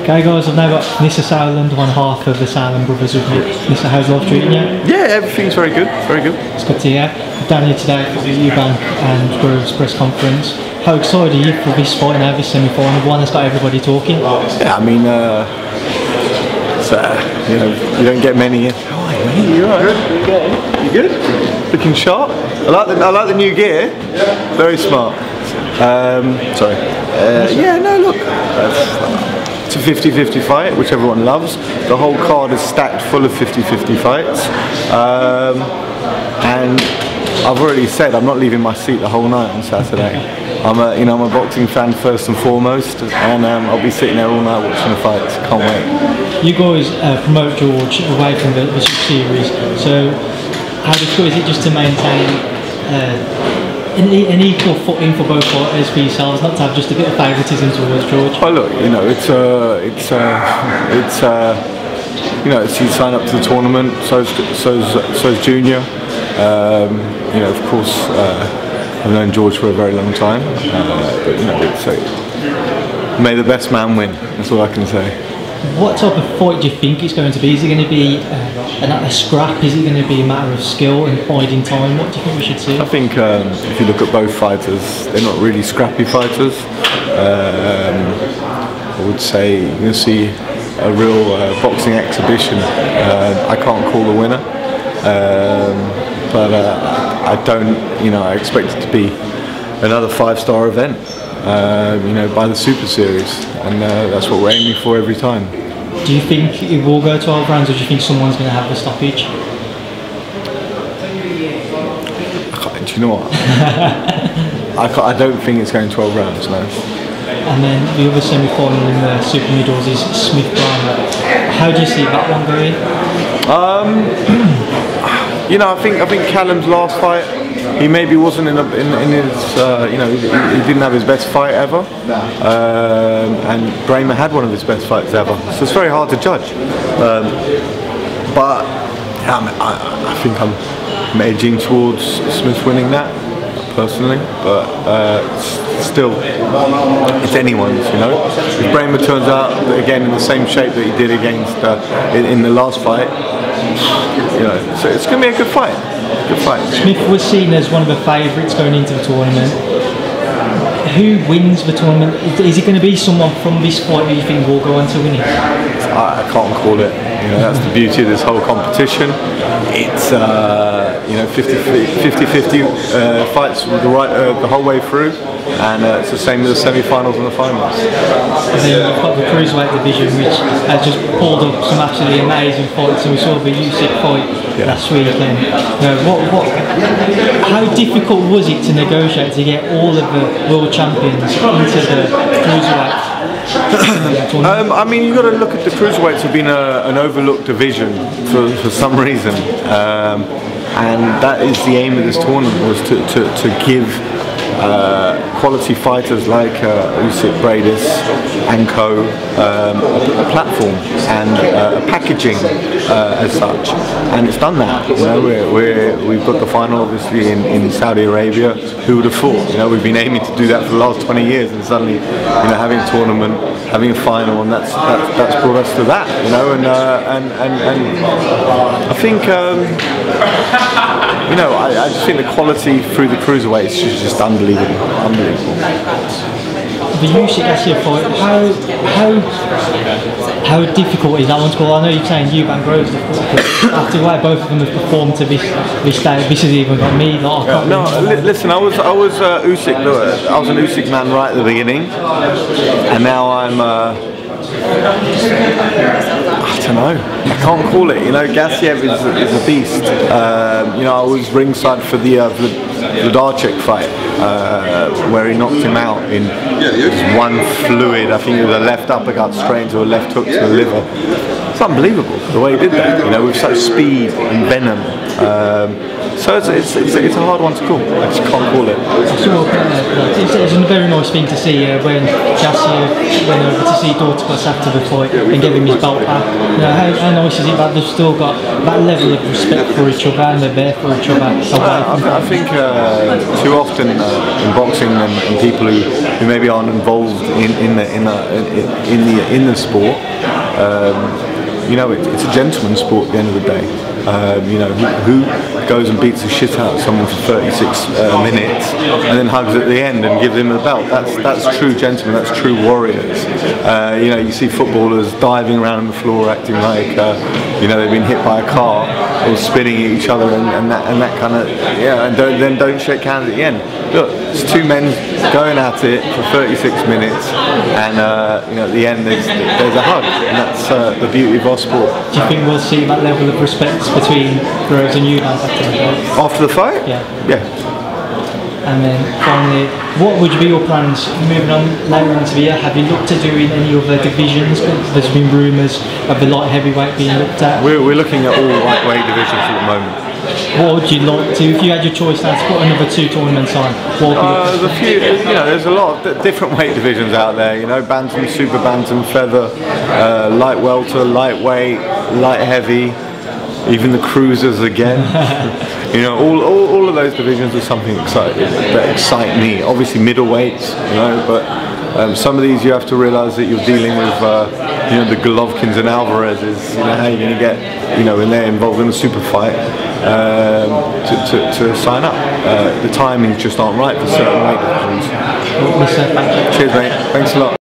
Okay guys, I've now got Nisse Sauerland, one half of the Sauerland brothers with me. Nisse, how's life treating you? Yeah, everything's very good, very good. It's good to hear. I'm down here today for the Eubank and Groves press conference. How excited are you for this fight now, this semi-final, one that's got everybody talking? Yeah, I mean, uh, it's, uh, you know, you don't get many. Oh, mate, you alright? You good? Looking sharp. I like the, I like the new gear. Yeah. Very smart. Um, sorry. Uh, yeah, no, look. A 50-50 fight, which everyone loves. The whole card is stacked full of 50-50 fights. Um, and I've already said I'm not leaving my seat the whole night on Saturday. I'm a, you know, I'm a boxing fan first and foremost, and um, I'll be sitting there all night watching the fights. Can't wait. You guys uh, promote George away from the, the Series, so how difficult is it just to maintain uh, an, an equal footing for both fighters for yourselves, not to have just a bit of favouritism towards George? Oh look, you know, it's uh, it's uh, it's uh, you know, it's you sign up to the tournament. So's so's so's Junior. Um, you know, of course, uh, I've known George for a very long time, uh, but you know, it's uh, may the best man win. That's all I can say. What type of fight do you think it's going to be? Is it going to be uh, a, scrap? Is it going to be a matter of skill and biding time? What do you think we should see? I think um, if you look at both fighters, they're not really scrappy fighters. Um, I would say you're going to see a real uh, boxing exhibition. Uh, I can't call the winner, um, but uh, I don't, you know, I expect it to be another five-star event, um, you know, by the Super Series, and uh, that's what we're aiming for every time. Do you think it will go to 12 rounds or do you think someone's going to have the stoppage? Do you know what? I, I don't think it's going 12 rounds, no. And then the other semi-final in the Super Middles is Smith Brown. How do you see that one going? You know, I think I think Callum's last fight, he maybe wasn't in, a, in, in his, uh, you know, he, he didn't have his best fight ever, um, and Braehmer had one of his best fights ever. So it's very hard to judge. Um, but I'm- I, I think I'm, I'm edging towards Smith winning that personally, but uh, still, it's anyone's, you know. If Braehmer turns out again in the same shape that he did against uh, in, in the last fight, you know, so it's going to be a good fight. Good fight. Smith was seen as one of the favourites going into the tournament. Who wins the tournament? Is- it going to be someone from this fight who you think will go on to win it? I, I can't call it. You know, that's the beauty of this whole competition. It's uh, you know 50-50 uh, fights the right uh, the whole way through, and uh, it's the same with the semi-finals and the finals. And then you've got the cruiserweight division, which has just pulled up some absolutely amazing fights. And we saw the Usyk fight Yeah. last weekend. You know, what, what, how difficult was it to negotiate to get all of the world champions into the cruiserweight? Um, I mean, you've got to look at the cruiserweights have been a, an overlooked division for, for some reason, um, and that is the aim of this tournament was to, to, to give uh, quality fighters like uh, Usyk, Briedis, and Co. Um, a, platform and uh, a packaging uh, as such, and it's done that. You know, we're, we've got the final obviously in, in Saudi Arabia. Who would have thought? You know, we've been aiming to do that for the last 20 years, and suddenly, you know, having a tournament, having a final, and that's that's, that's brought us to that. You know, and uh, and, and and I think. Um, you know, I, I just think the quality through the cruiserweights is just unbelievable, unbelievable. The Garcia fight, how how how difficult is that one to call? I know you're saying you and Groves, but after the way both of them have performed to this this day, this has even got me. Like, can't No, li- listen, I was I was uh, Usyk, I was an Usyk man right at the beginning, and now I'm. Uh, I don't know. I can't call it. You know, Gassiev is, is a beast. Um, you know, I was ringside for the uh, Wlodarczyk fight uh, where he knocked him out in one fluid. I think it was a left uppercut straight into a left hook to the liver. It's unbelievable the way he did that. You know, with such speed and venom. Um, So it's, it's, it's, it's a hard one to call. I just can't call it. Sure, uh, it's, it's a very nice thing to see uh, when Gassiev went over to see Dorticos after the fight and gave him his belt back. You know, how, how nice is it that they've still got that level of respect for each other and they're there for each other? away I, I think uh, too often uh, in boxing and, and people who, who maybe aren't involved in, in the in the in the in the sport, um, you know, it, it's a gentleman's sport at the end of the day. Um, you know, who, who, goes and beats the shit out of someone for 36 uh, minutes and then hugs at the end and gives him a belt. That's that's true gentlemen. That's true warriors. Uh, you know, you see footballers diving around on the floor, acting like uh, you know they've been hit by a car or spinning at each other and, and that and that kind of yeah, and don't, then don't shake hands at the end. Look, it's two men going at it for 36 minutes, and uh, you know at the end there's, there's a hug, and that's uh, the beauty of our sport. Do you think we'll see that level of respect between Groves and you after the fight? After the fight? Yeah. Yeah. And then finally, what would be your plans moving on later into the year? Have you looked at doing any other divisions? There's been rumours of the light heavyweight being looked at. We're, we're looking at all lightweight divisions at the moment. What would you like to, if you had your choice now to put another two tournaments on? What Uh, there's a few, you know, there's a lot of di- different weight divisions out there. You know, bantam, super bantam, feather, uh, light welter, lightweight, light heavy, even the cruisers again. you know, all, all, all of those divisions are something exciting that excite me. Obviously, middleweights, you know, but um, some of these you have to realise that you're dealing with, uh, you know, the Golovkins and Alvarezes. You know, how you're going to get, you know, when they're involved in a super fight um, to, to, to sign up. Uh, the timings just aren't right for certain weight divisions. Mr. Thank you. Cheers, mate. Thanks a lot.